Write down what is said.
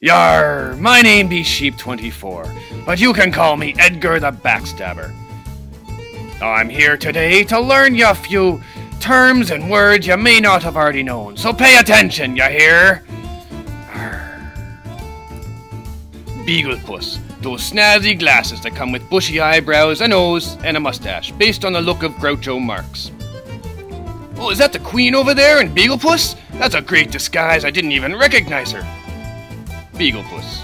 Yar, my name be Sheep24, but you can call me Edgar the Backstabber. I'm here today to learn you a few terms and words you may not have already known, so pay attention, you hear? Beaglepuss, those snazzy glasses that come with bushy eyebrows, a nose, and a mustache, based on the look of Groucho Marx. Oh, is that the Queen over there in Beaglepuss? That's a great disguise, I didn't even recognize her. Beaglepuss.